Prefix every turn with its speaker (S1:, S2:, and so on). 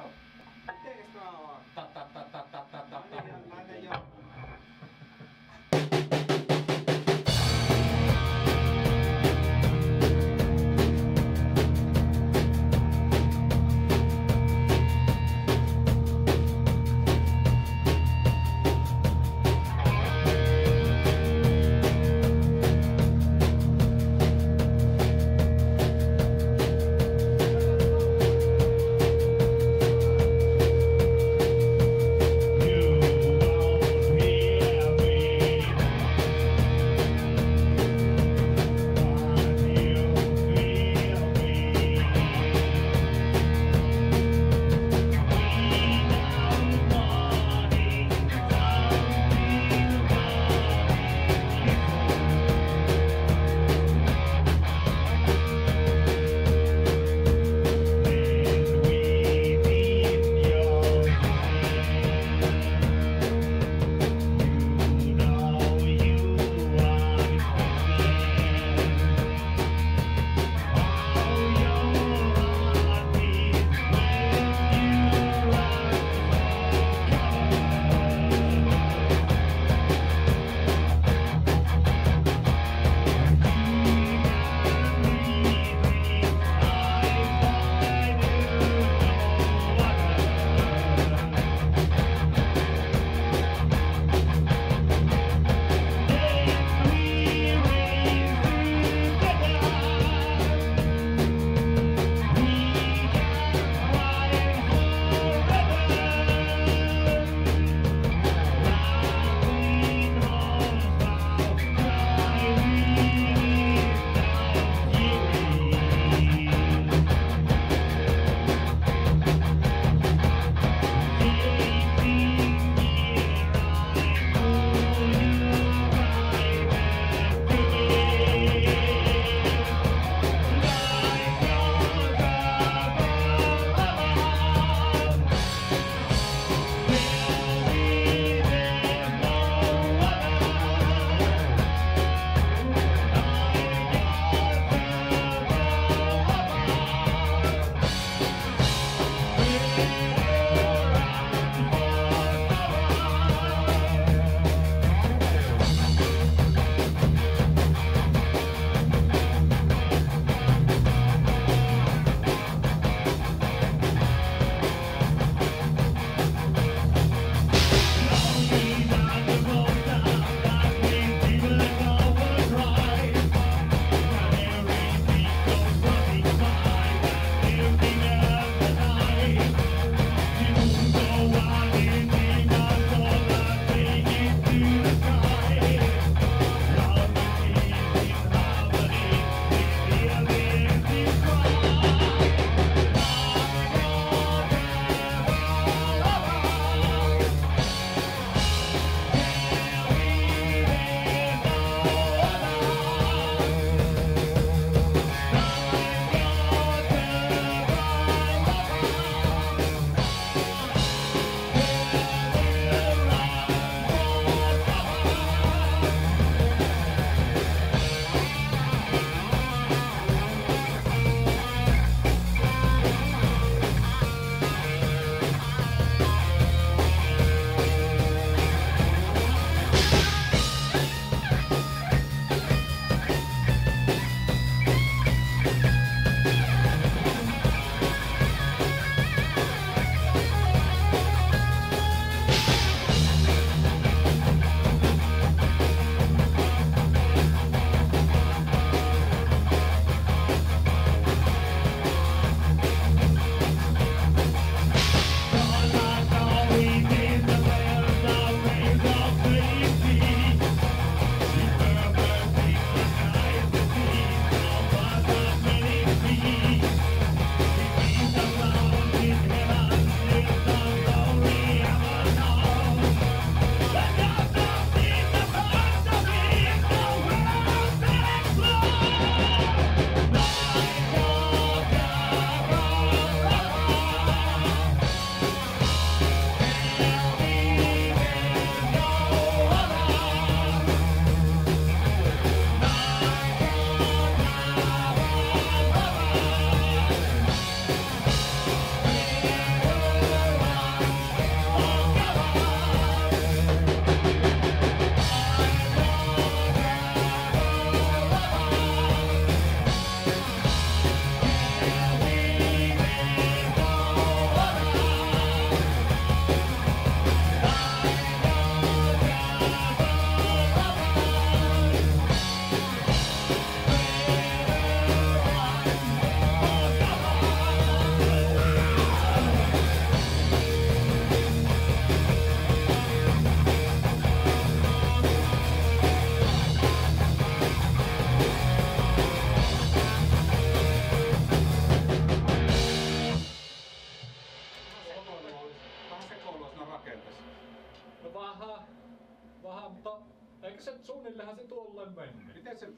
S1: problem. sen suunnilleen
S2: se tuolle meni.
S1: Miten se,